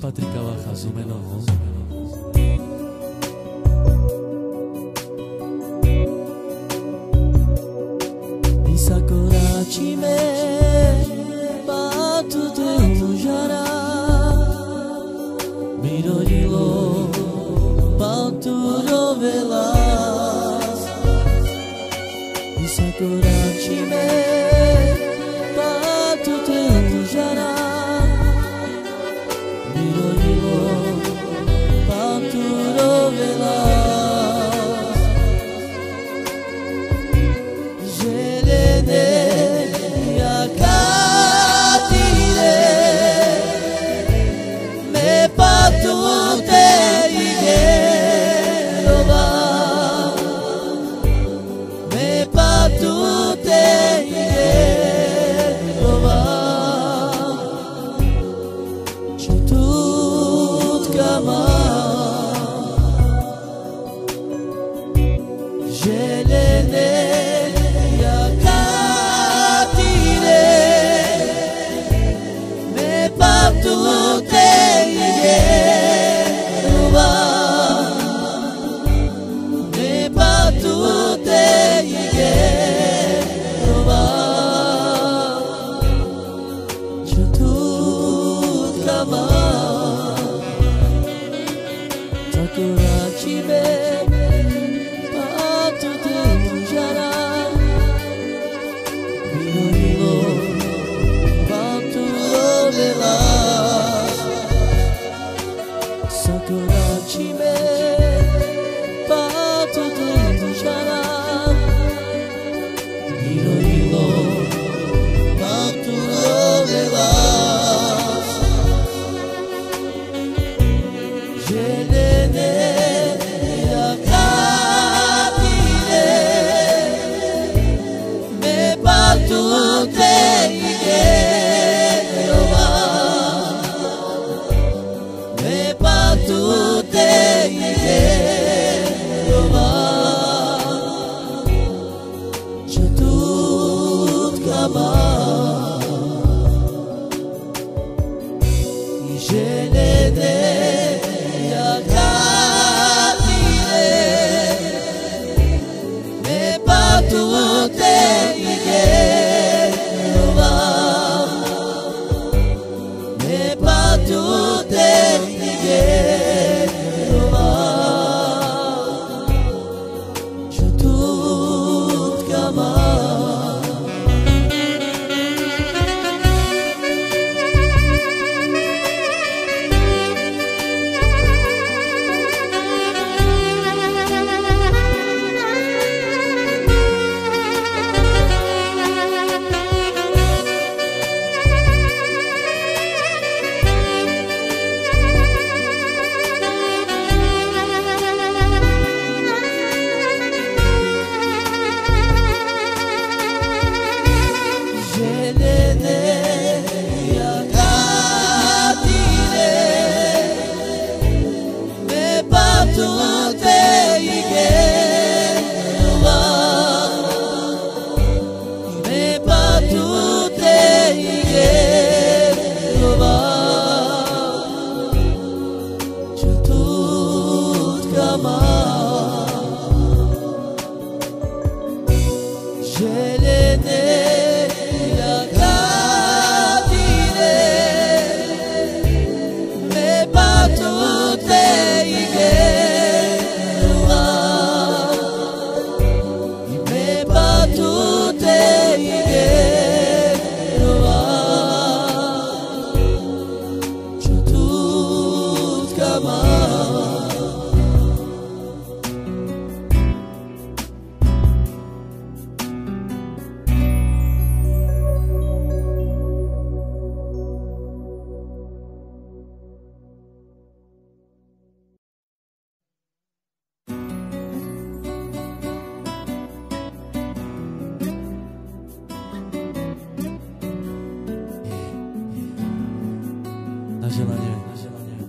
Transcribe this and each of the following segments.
patrika wa hazumeno Sakura chime batute mujara Midori wo baturo velas Sakura there. love Yeah. summer.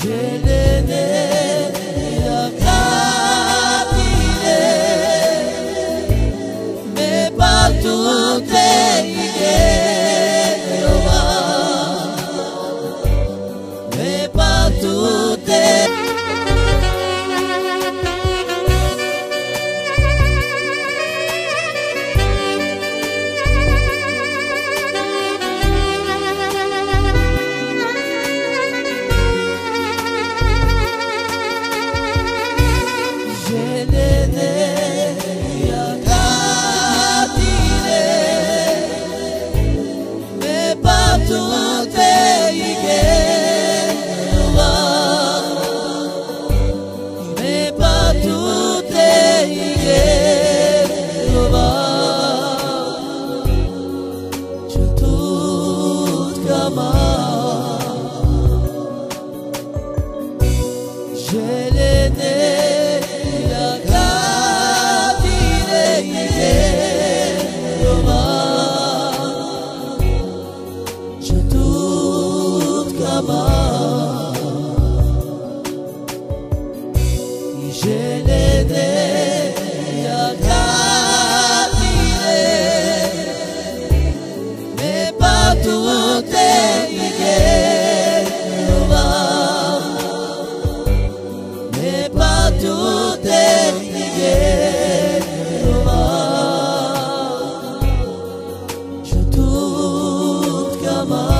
Je n'ai Love.